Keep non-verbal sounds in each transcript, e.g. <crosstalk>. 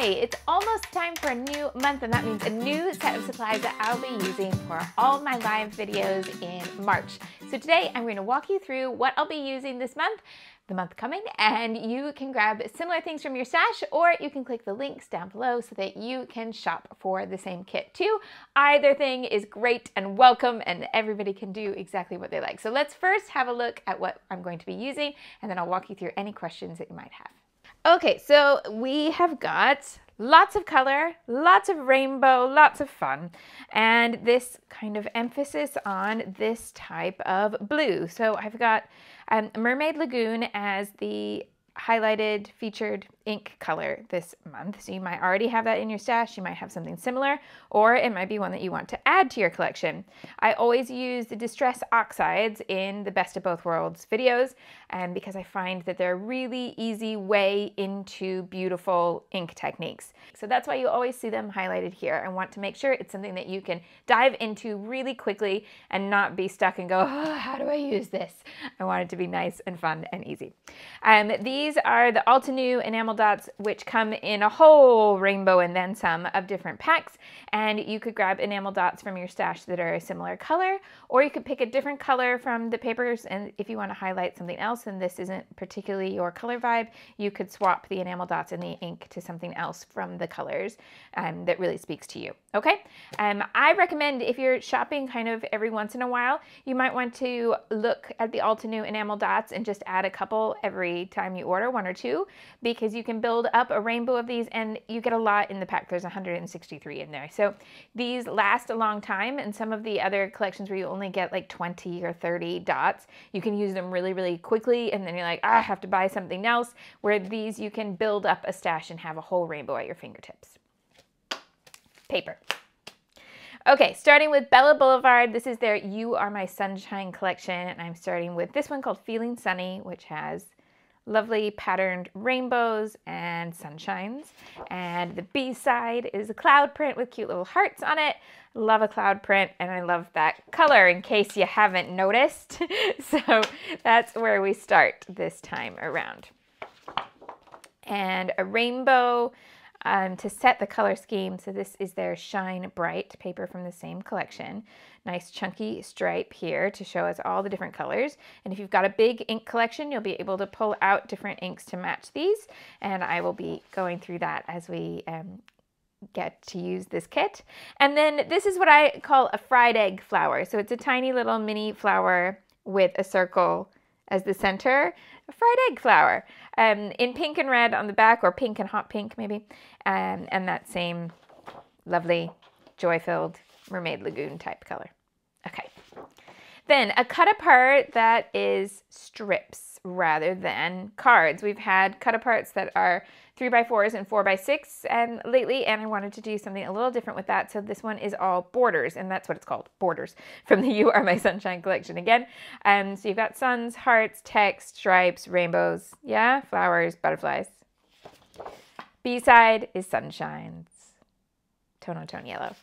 Hi, it's almost time for a new month and that means a new set of supplies that I'll be using for all my live videos in March. So today I'm going to walk you through what I'll be using this month, the month coming, and you can grab similar things from your stash or you can click the links down below so that you can shop for the same kit too. Either thing is great and welcome and everybody can do exactly what they like. So let's first have a look at what I'm going to be using and then I'll walk you through any questions that you might have. Okay, so we have got lots of color, lots of rainbow, lots of fun, and this kind of emphasis on this type of blue. So I've got um, Mermaid Lagoon as the highlighted featured ink color this month. So you might already have that in your stash. You might have something similar, or it might be one that you want to add to your collection. I always use the Distress Oxides in the Best of Both Worlds videos, and because I find that they're a really easy way into beautiful ink techniques. So that's why you always see them highlighted here. I want to make sure it's something that you can dive into really quickly and not be stuck and go, oh, how do I use this? I want it to be nice and fun and easy. Um, these are the Altenew enamel dots, which come in a whole rainbow and then some of different packs. And you could grab enamel dots from your stash that are a similar color, or you could pick a different color from the papers. And if you want to highlight something else and this isn't particularly your color vibe, you could swap the enamel dots and the ink to something else from the colors um, that really speaks to you. Okay, um, I recommend if you're shopping kind of every once in a while, you might want to look at the Altenew enamel dots and just add a couple every time you order, one or two, because you can build up a rainbow of these and you get a lot in the pack. There's 163 in there. So these last a long time and some of the other collections where you only get like 20 or 30 dots, you can use them really, really quickly and then you're like, ah, I have to buy something else, where these you can build up a stash and have a whole rainbow at your fingertips paper. Okay, starting with Bella Boulevard. This is their You Are My Sunshine collection. And I'm starting with this one called Feeling Sunny, which has lovely patterned rainbows and sunshines. And the B side is a cloud print with cute little hearts on it. Love a cloud print and I love that color in case you haven't noticed. <laughs> so that's where we start this time around. And a rainbow um, to set the color scheme. So this is their Shine Bright paper from the same collection. Nice chunky stripe here to show us all the different colors. And if you've got a big ink collection, you'll be able to pull out different inks to match these. And I will be going through that as we um, get to use this kit. And then this is what I call a fried egg flower. So it's a tiny little mini flower with a circle as the center, a fried egg flower um, in pink and red on the back, or pink and hot pink maybe, um, and that same lovely joy-filled mermaid lagoon type color. Okay. Then a cut apart that is strips rather than cards. We've had cut aparts that are three by fours and four by six and lately and I wanted to do something a little different with that. So this one is all borders and that's what it's called, borders <laughs> from the You Are My Sunshine collection again. Um, so you've got suns, hearts, text, stripes, rainbows, yeah, flowers, butterflies. B-side is sunshines, tone on tone yellow.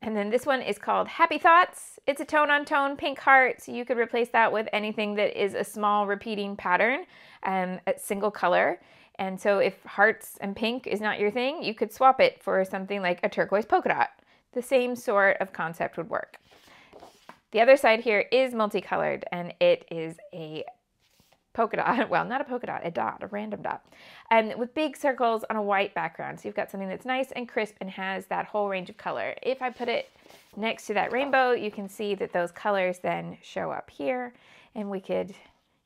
And then this one is called Happy Thoughts. It's a tone on tone pink heart, so you could replace that with anything that is a small repeating pattern, um, a single color. And so if hearts and pink is not your thing, you could swap it for something like a turquoise polka dot. The same sort of concept would work. The other side here is multicolored and it is a polka dot, <laughs> well, not a polka dot, a dot, a random dot, and with big circles on a white background. So you've got something that's nice and crisp and has that whole range of color. If I put it next to that rainbow, you can see that those colors then show up here, and we could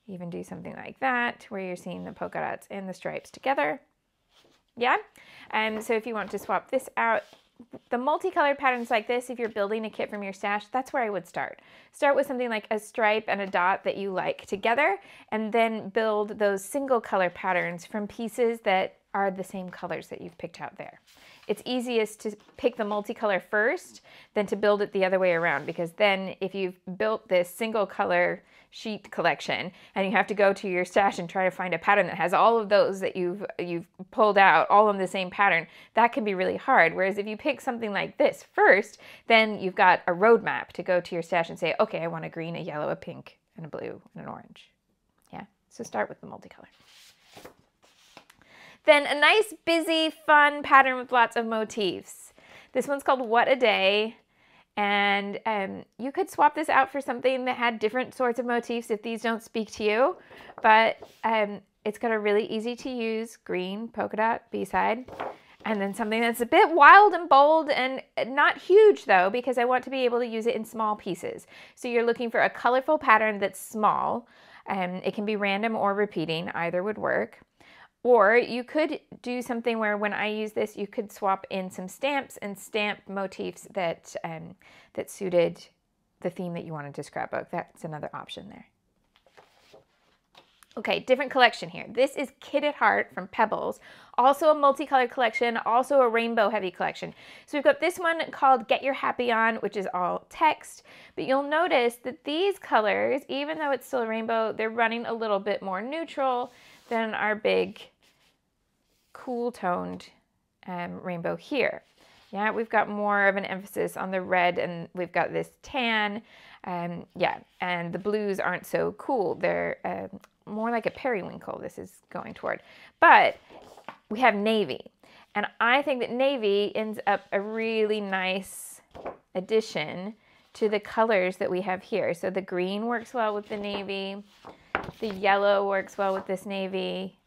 even do something like that, where you're seeing the polka dots and the stripes together. Yeah, and so if you want to swap this out, the multicolored patterns like this, if you're building a kit from your stash, that's where I would start. Start with something like a stripe and a dot that you like together, and then build those single color patterns from pieces that are the same colors that you've picked out there. It's easiest to pick the multicolor first than to build it the other way around because then if you've built this single color sheet collection and you have to go to your stash and try to find a pattern that has all of those that you've you've pulled out all in the same pattern that can be really hard whereas if you pick something like this first then you've got a roadmap to go to your stash and say okay I want a green a yellow a pink and a blue and an orange yeah so start with the multicolor Then a nice, busy, fun pattern with lots of motifs. This one's called What a Day. And um, you could swap this out for something that had different sorts of motifs if these don't speak to you. But um, it's got a really easy to use green polka dot B-side. And then something that's a bit wild and bold and not huge though, because I want to be able to use it in small pieces. So you're looking for a colorful pattern that's small. and um, it can be random or repeating, either would work. Or you could do something where when I use this, you could swap in some stamps and stamp motifs that, um, that suited the theme that you wanted to scrapbook. That's another option there. Okay, different collection here. This is Kid at Heart from Pebbles, also a multicolored collection, also a rainbow heavy collection. So we've got this one called Get Your Happy On, which is all text, but you'll notice that these colors, even though it's still a rainbow, they're running a little bit more neutral than our big cool toned um, rainbow here. Yeah, we've got more of an emphasis on the red and we've got this tan. Um, yeah, and the blues aren't so cool. They're uh, more like a periwinkle this is going toward. But we have navy. And I think that navy ends up a really nice addition to the colors that we have here. So the green works well with the navy. The yellow works well with this navy.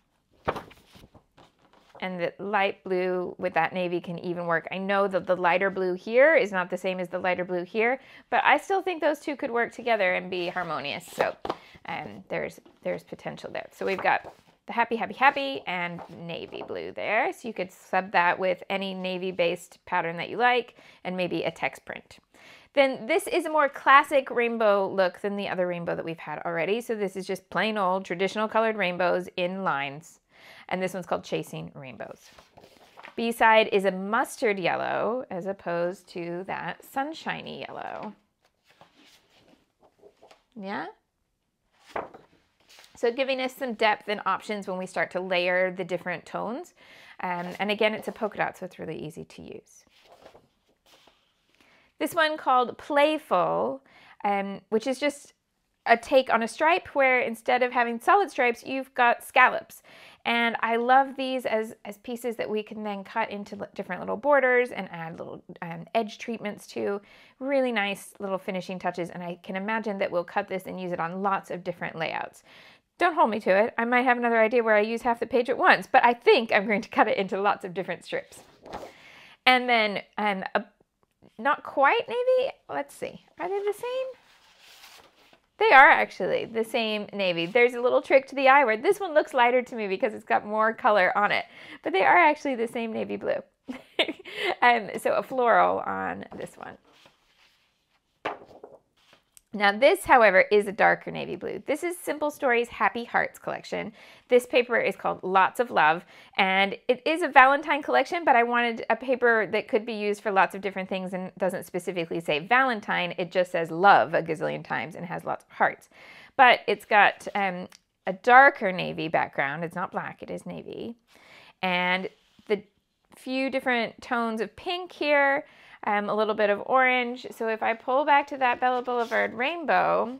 And the light blue with that navy can even work. I know that the lighter blue here is not the same as the lighter blue here, but I still think those two could work together and be harmonious. So um, there's, there's potential there. So we've got the happy, happy, happy and navy blue there. So you could sub that with any navy based pattern that you like and maybe a text print. Then this is a more classic rainbow look than the other rainbow that we've had already. So this is just plain old traditional colored rainbows in lines. And this one's called Chasing Rainbows. B-side is a mustard yellow as opposed to that sunshiny yellow. Yeah? So giving us some depth and options when we start to layer the different tones. Um, and again, it's a polka dot, so it's really easy to use. This one called Playful, um, which is just a take on a stripe where instead of having solid stripes, you've got scallops. And I love these as, as pieces that we can then cut into different little borders and add little um, edge treatments to. Really nice little finishing touches. And I can imagine that we'll cut this and use it on lots of different layouts. Don't hold me to it. I might have another idea where I use half the page at once, but I think I'm going to cut it into lots of different strips. And then um, a, not quite maybe, let's see, are they the same? They are actually the same navy. There's a little trick to the eye where this one looks lighter to me because it's got more color on it, but they are actually the same navy blue. <laughs> um, so a floral on this one. Now this, however, is a darker navy blue. This is Simple Stories Happy Hearts collection. This paper is called Lots of Love, and it is a Valentine collection, but I wanted a paper that could be used for lots of different things and doesn't specifically say Valentine. It just says love a gazillion times and has lots of hearts. But it's got um, a darker navy background. It's not black, it is navy. And the few different tones of pink here, um, a little bit of orange. So if I pull back to that Bella Boulevard rainbow,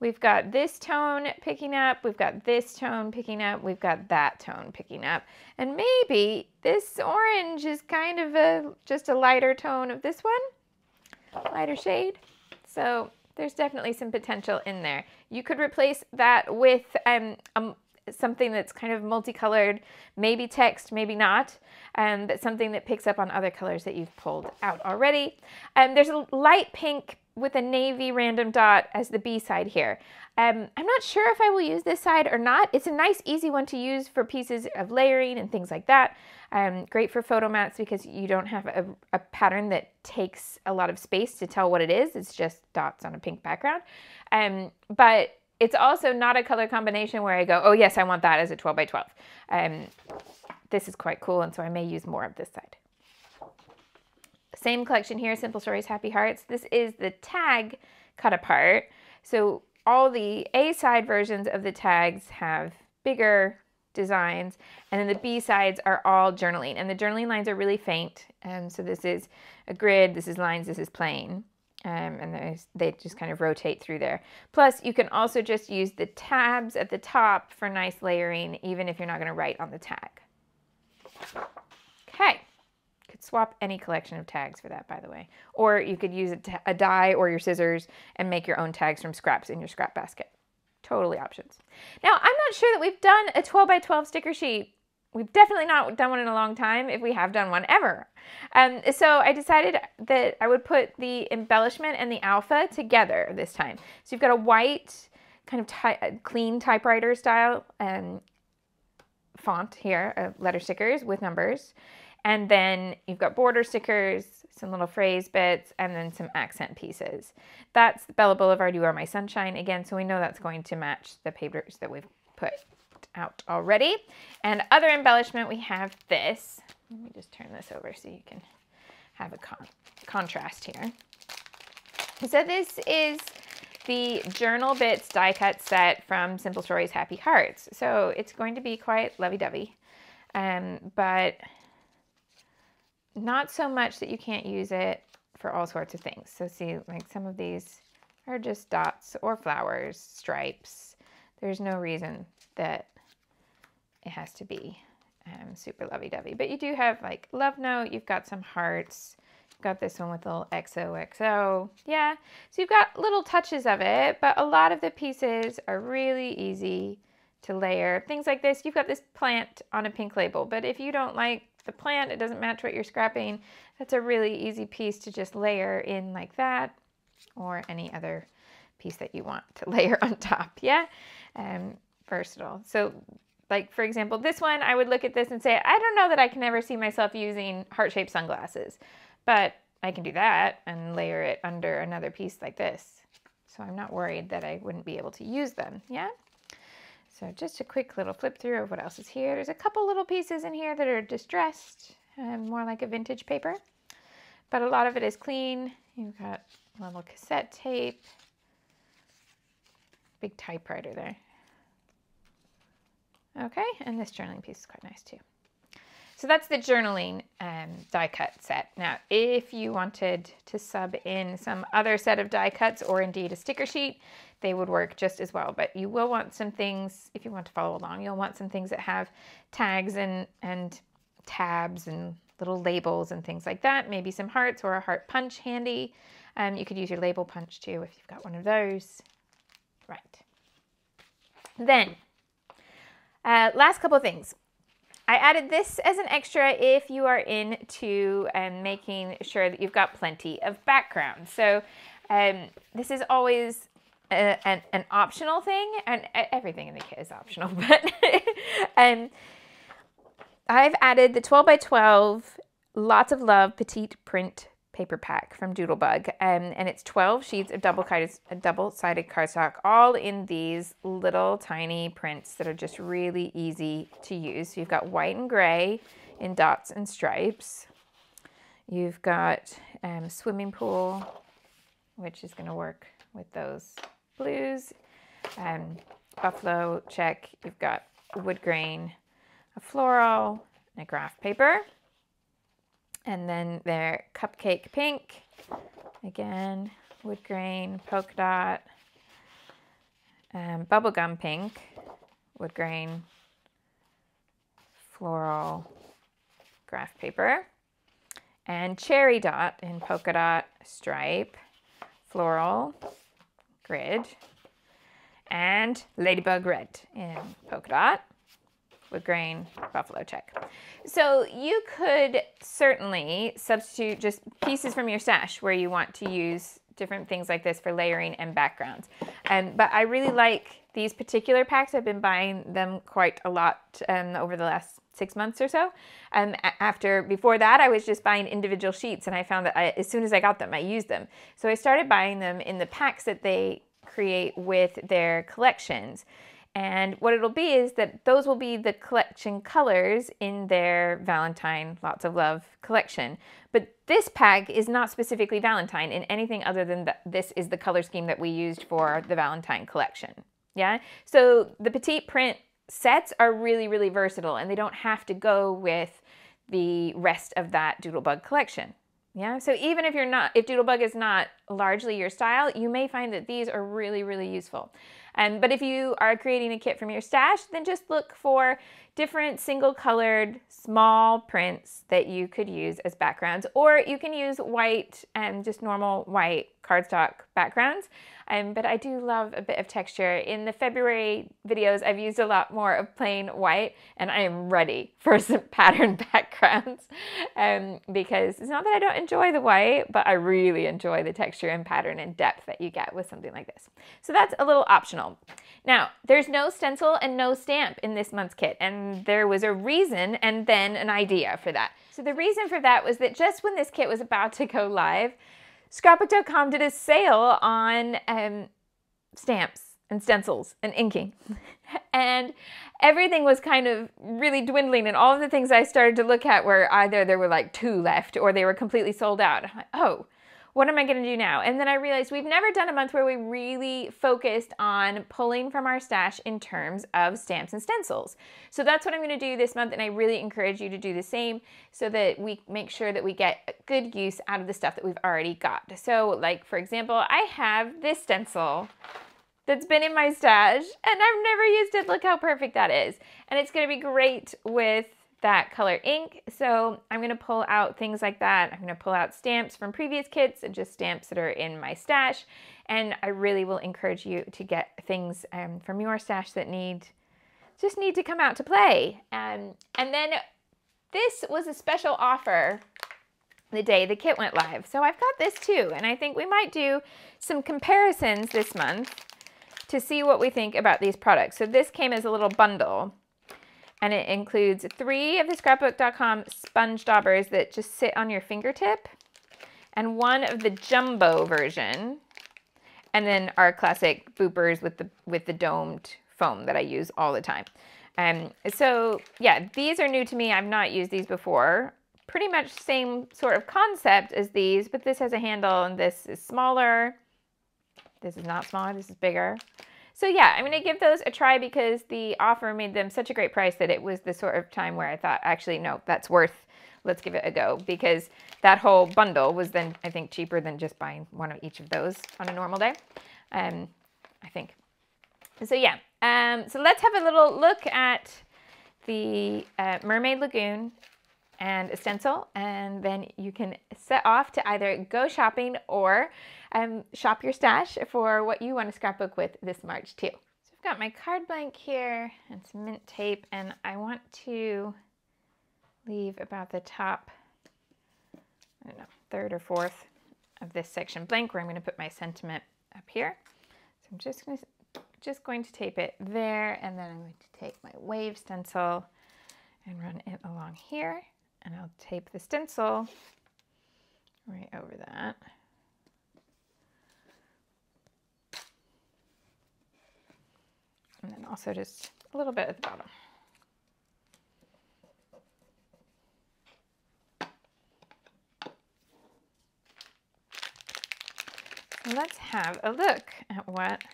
we've got this tone picking up, we've got this tone picking up, we've got that tone picking up. And maybe this orange is kind of a just a lighter tone of this one, lighter shade. So there's definitely some potential in there. You could replace that with um, a something that's kind of multicolored, maybe text, maybe not, um, but something that picks up on other colors that you've pulled out already. Um, there's a light pink with a navy random dot as the B side here. Um, I'm not sure if I will use this side or not. It's a nice, easy one to use for pieces of layering and things like that. Um, great for photo mats because you don't have a, a, pattern that takes a lot of space to tell what it is. It's just dots on a pink background. Um, but it's also not a color combination where I go, oh yes, I want that as a 12 by 12. Um, this is quite cool, and so I may use more of this side. Same collection here, Simple Stories, Happy Hearts. This is the tag cut apart. So all the A side versions of the tags have bigger designs, and then the B sides are all journaling. And the journaling lines are really faint. And so this is a grid, this is lines, this is plain. Um, and they just kind of rotate through there. Plus, you can also just use the tabs at the top for nice layering, even if you're not going to write on the tag. Okay. Could swap any collection of tags for that, by the way. Or you could use a, a die or your scissors and make your own tags from scraps in your scrap basket. Totally options. Now, I'm not sure that we've done a 12 by 12 sticker sheet We've definitely not done one in a long time, if we have done one ever. Um, so I decided that I would put the embellishment and the alpha together this time. So you've got a white, kind of ty clean typewriter style um, font here, uh, letter stickers with numbers. And then you've got border stickers, some little phrase bits, and then some accent pieces. That's Bella Boulevard, You Are My Sunshine again, so we know that's going to match the papers that we've put out already. And other embellishment, we have this. Let me just turn this over so you can have a con contrast here. So this is the Journal Bits die cut set from Simple Stories Happy Hearts. So it's going to be quite lovey-dovey, um, but not so much that you can't use it for all sorts of things. So see, like some of these are just dots or flowers, stripes. There's no reason that it has to be um, super lovey-dovey. But you do have like love note, you've got some hearts, you've got this one with a little XOXO. Yeah, so you've got little touches of it, but a lot of the pieces are really easy to layer. Things like this, you've got this plant on a pink label, but if you don't like the plant, it doesn't match what you're scrapping, that's a really easy piece to just layer in like that or any other piece that you want to <laughs> layer on top, yeah? Um, versatile. So like for example, this one, I would look at this and say, I don't know that I can ever see myself using heart-shaped sunglasses, but I can do that and layer it under another piece like this. So I'm not worried that I wouldn't be able to use them, yeah? So just a quick little flip through of what else is here. There's a couple little pieces in here that are distressed, and more like a vintage paper, but a lot of it is clean. You've got a little cassette tape, big typewriter there. Okay, and this journaling piece is quite nice too. So that's the journaling um, die cut set. Now, if you wanted to sub in some other set of die cuts or indeed a sticker sheet, they would work just as well. But you will want some things, if you want to follow along, you'll want some things that have tags and, and tabs and little labels and things like that. Maybe some hearts or a heart punch handy. Um, you could use your label punch too if you've got one of those. Right. Then uh, last couple of things. I added this as an extra if you are into um, making sure that you've got plenty of background. So um, this is always a, an, an, optional thing, and everything in the kit is optional, <laughs> but um, I've added the 12 by 12 Lots of Love Petite Print paper pack from Doodlebug. Um, and it's 12 sheets of double-sided double cardstock, all in these little tiny prints that are just really easy to use. So you've got white and gray in dots and stripes. You've got um, swimming pool, which is going to work with those blues. Um, buffalo check. You've got wood grain, a floral, and a graph paper. And then their cupcake pink, again, wood grain, polka dot, um, bubblegum pink, wood grain, floral, graph paper, and cherry dot in polka dot, stripe, floral, grid, and ladybug red in polka dot wood grain, buffalo check. So you could certainly substitute just pieces from your stash where you want to use different things like this for layering and backgrounds. Um, but I really like these particular packs. I've been buying them quite a lot um, over the last six months or so. Um, after, before that, I was just buying individual sheets and I found that I, as soon as I got them, I used them. So I started buying them in the packs that they create with their collections. And what it'll be is that those will be the collection colors in their Valentine Lots of Love collection. But this pack is not specifically Valentine in anything other than that this is the color scheme that we used for the Valentine collection. Yeah, so the petite print sets are really, really versatile and they don't have to go with the rest of that Doodlebug collection. Yeah, so even if you're not, if Doodlebug is not largely your style, you may find that these are really, really useful. Um, but if you are creating a kit from your stash, then just look for different single colored small prints that you could use as backgrounds, or you can use white and just normal white cardstock backgrounds. Um, but I do love a bit of texture. In the February videos, I've used a lot more of plain white and I am ready for <laughs> some pattern <laughs> backgrounds um, because it's not that I don't enjoy the white, but I really enjoy the texture and pattern and depth that you get with something like this. So that's a little optional. Now, there's no stencil and no stamp in this month's kit, and there was a reason and then an idea for that. So the reason for that was that just when this kit was about to go live, Scrapbook.com did a sale on um, stamps and stencils and inking. <laughs> and everything was kind of really dwindling. And all of the things I started to look at were either there were like two left or they were completely sold out. Like, oh, what am I going to do now? And then I realized we've never done a month where we really focused on pulling from our stash in terms of stamps and stencils. So that's what I'm going to do this month, and I really encourage you to do the same so that we make sure that we get good use out of the stuff that we've already got. So, like for example, I have this stencil that's been in my stash and I've never used it. Look how perfect that is. And it's going to be great with that color ink. So I'm to pull out things like that. I'm to pull out stamps from previous kits and just stamps that are in my stash. And I really will encourage you to get things um, from your stash that need just need to come out to play. Um, and then this was a special offer the day the kit went live. So I've got this too. And I think we might do some comparisons this month to see what we think about these products. So this came as a little bundle and it includes three of the scrapbook.com sponge daubers that just sit on your fingertip and one of the jumbo version and then our classic boopers with the with the domed foam that I use all the time. Um, so yeah, these are new to me. I've not used these before. Pretty much same sort of concept as these, but this has a handle and this is smaller. This is not smaller, this is bigger. So yeah, I'm going to give those a try because the offer made them such a great price that it was the sort of time where I thought, actually, no, that's worth, let's give it a go. Because that whole bundle was then, I think, cheaper than just buying one of each of those on a normal day. Um, I think. So yeah, um, so let's have a little look at the uh, Mermaid Lagoon and a stencil, and then you can set off to either go shopping or um, shop your stash for what you want to scrapbook with this March too. So I've got my card blank here and some mint tape, and I want to leave about the top, I don't know, third or fourth of this section blank where I'm going to put my sentiment up here. So I'm just going to just going to tape it there and then I'm going to take my wave stencil and run it along here and I'll tape the stencil right over that. And then also just a little bit at the bottom. Let's have a look at what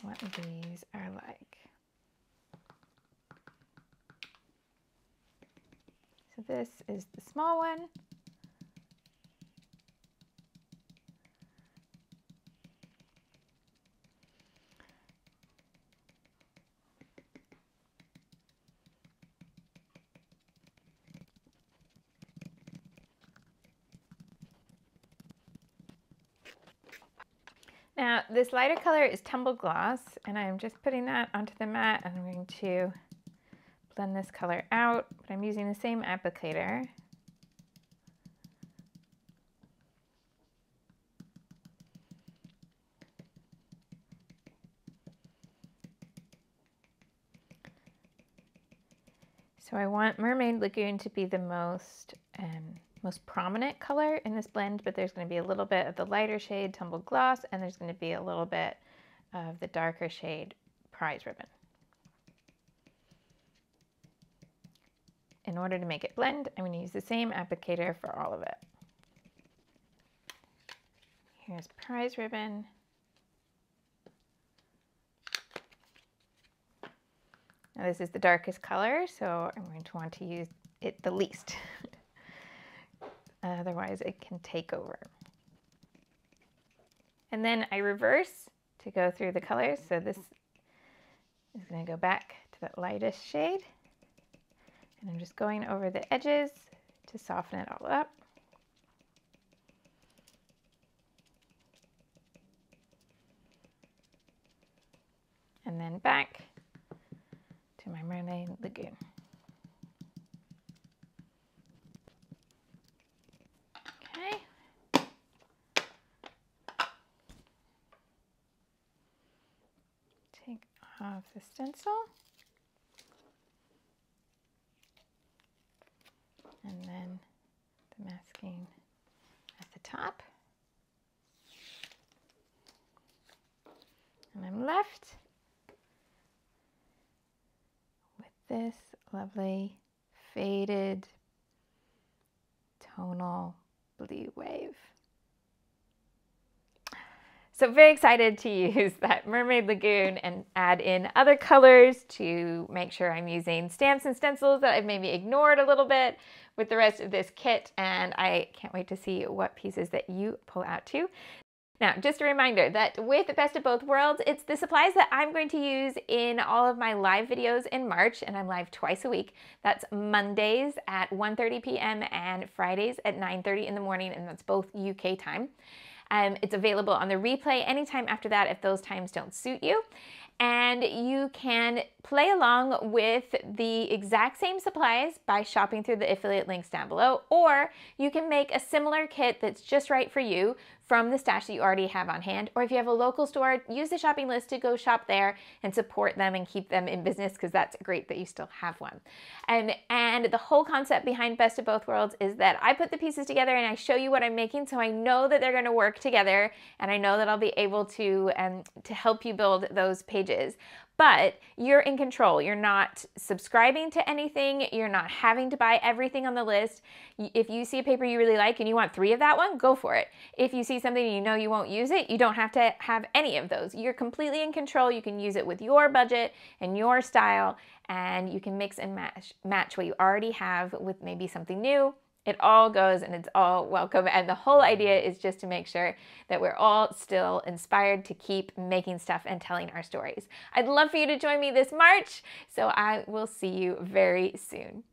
what these are like. So this is the small one. Now this lighter color is Tumbled Glass and I'm just putting that onto the mat and I'm going to blend this color out, but I'm using the same applicator. So I want Mermaid Lagoon to be the most um, most prominent color in this blend, but there's going to be a little bit of the lighter shade Tumbled Glass, and there's going to be a little bit of the darker shade Prize Ribbon. In order to make it blend, I'm going to use the same applicator for all of it. Here's Prize Ribbon. Now this is the darkest color, so I'm going to want to use it the least. <laughs> Otherwise it can take over. And then I reverse to go through the colors. So this is going to go back to that lightest shade. And I'm just going over the edges to soften it all up. And then back to my Mermaid Lagoon. Okay. Take off the stencil. And then the masking at the top. And I'm left with this lovely faded tonal blue wave. So very excited to use <laughs> that Mermaid Lagoon and add in other colors to make sure I'm using stamps and stencils that I've maybe ignored a little bit with the rest of this kit. And I can't wait to see what pieces that you pull out too. Now, just a reminder that with the Best of Both Worlds, it's the supplies that I'm going to use in all of my live videos in March, and I'm live twice a week. That's Mondays at 1.30 p.m. and Fridays at 9.30 in the morning, and that's both UK time. Um, it's available on the replay anytime after that if those times don't suit you. And you can play along with the exact same supplies by shopping through the affiliate links down below, or you can make a similar kit that's just right for you from the stash that you already have on hand. Or if you have a local store, use the shopping list to go shop there and support them and keep them in business because that's great that you still have one. And, and the whole concept behind Best of Both Worlds is that I put the pieces together and I show you what I'm making so I know that they're going to work together and I know that I'll be able to, um, to help you build those pages but you're in control. You're not subscribing to anything. You're not having to buy everything on the list. If you see a paper you really like and you want three of that one, go for it. If you see something you know you won't use it, you don't have to have any of those. You're completely in control. You can use it with your budget and your style, and you can mix and match, match what you already have with maybe something new it all goes and it's all welcome. And the whole idea is just to make sure that we're all still inspired to keep making stuff and telling our stories. I'd love for you to join me this March, so I will see you very soon.